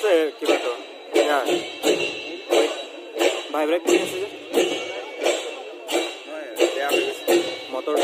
আছে কিবাটো ভাইব্ৰেক motor.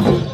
Wow.